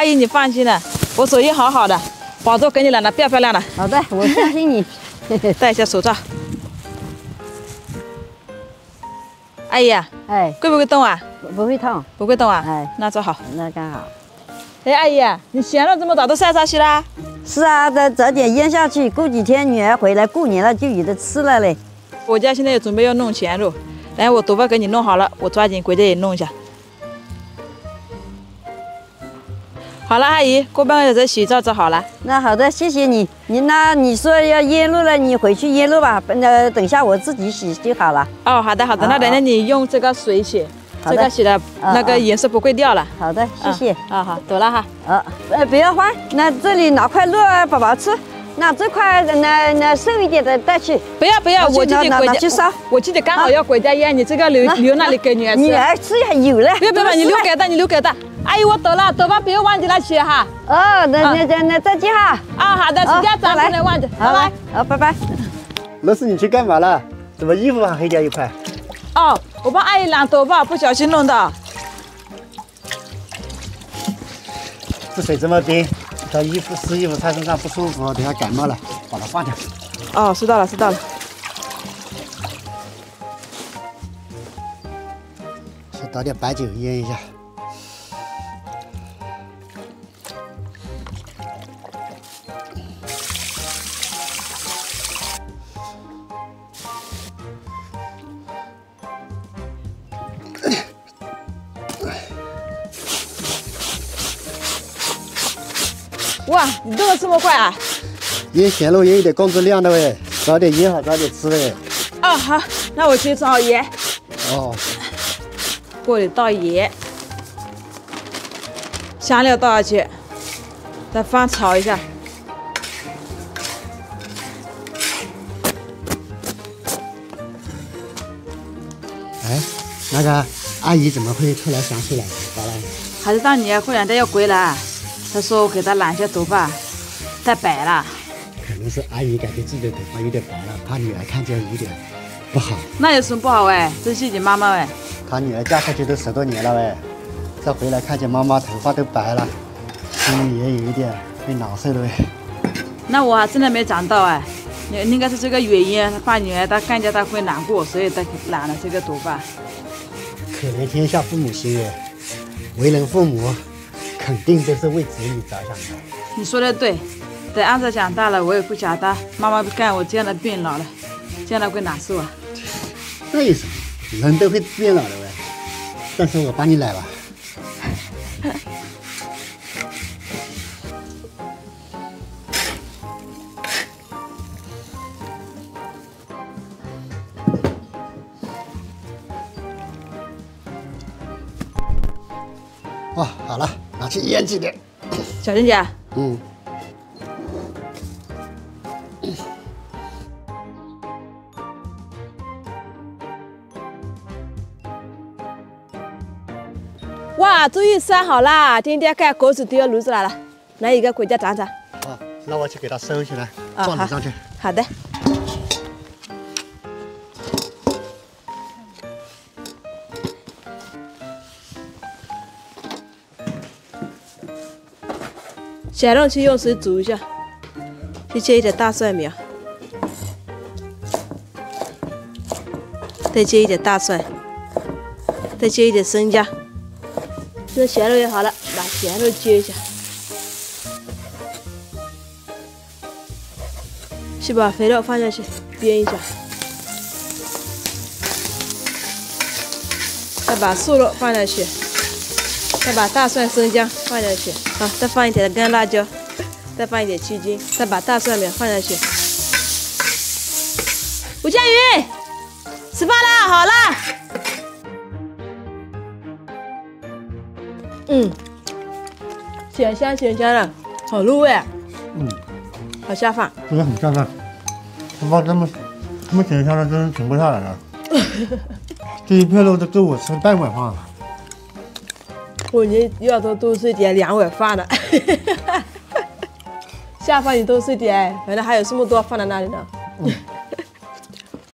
阿姨你放心了，我手艺好好的，保证给你染的漂漂亮的。好的，我相信你。戴一下手罩。阿姨啊，哎，会不会动啊？不不会痛。不会动啊？哎，那就好。那刚好。哎，阿姨啊，你闲了这么早都晒上去啦？是啊，再早点腌下去，过几天女儿回来过年了就有的吃了嘞。我家现在也准备要弄咸肉，来，我头发给你弄好了，我抓紧回家也弄一下。好了，阿姨，过半个小时洗澡就好了。那好的，谢谢你。你那你说要腌肉了，你回去腌肉吧。那等下我自己洗就好了。哦，好的好的，那等下你用这个水洗，这个洗的那个颜色不会掉了。好的，谢谢。啊好，走了哈。啊，呃，不要慌，那这里拿块肉啊，宝宝吃。那这块那那瘦一点的带去。不要不要，我自己回家去烧。我自己刚好要回家腌，你这个留留那里给女儿吃。女儿吃还，有了。不要不要，你留给她，你留给她。阿姨，我走了，走吧，不要忘记了取哈。哦，那那那那再见哈。啊，好的，时间长不能忘记，拜拜。好，拜拜。老师你去干嘛了？怎么衣服还黑掉一块？哦，我帮阿姨染头发，不小心弄的。这水这么冰，这衣服湿衣服穿身上不舒服，等下感冒了，把它放掉。哦，知道了，知道了。先倒点白酒腌一下。哇，你动得这么快啊！腌咸肉也有点工作量的喂，早点腌好早点吃喂。哦，好，那我去找盐。哦。锅里倒盐，香料倒下去，再翻炒一下。哎，那个阿姨怎么会突然想起来咋了？还是当年过两天要回来。他说：“我给他染下头发，太白了。”可能是阿姨感觉自己的头发有点白了，怕女儿看见有点不好。那有什么不好哎？珍惜你妈妈哎。他女儿嫁出去都十多年了哎，再回来看见妈妈头发都白了，心里也有一点被难受了哎。那我还真的没想到哎，应该是这个原因，怕女儿她看见她会难过，所以她染了这个头发。可怜天下父母心哎，为人父母。肯定都是为子女着想的。你说的对，等儿子长大了，我也不想他妈妈干我这样的变老了，将来会难受啊。那有什么？人都会变老的喂。但是我帮你来吧。哦，好了。拿去腌几点，小静姐。嗯。哇，终于晒好啦！今天看果子都要露出来了，拿一个回家尝尝。啊，那我去给它收起来，装子上去。好的。咸肉去用水煮一下，去切一点大蒜苗，再切一点大蒜，再切一点生姜。这咸肉也好了，把咸肉切一下，去把肥料放下去煸一下，再把瘦肉放下去。再把大蒜、生姜放下去，好，再放一点干辣椒，再放一点鸡精，再把大蒜苗放下去。吴佳宇，吃饭啦，好啦。嗯，咸香咸香的，好入味。嗯，好下饭。真的很下饭，头发这么这么咸香的，真是停不下来了。这一片肉都够我吃半碗饭了。我你要多多吃点两碗饭了，下饭你多吃点，反正还有这么多放在那里呢。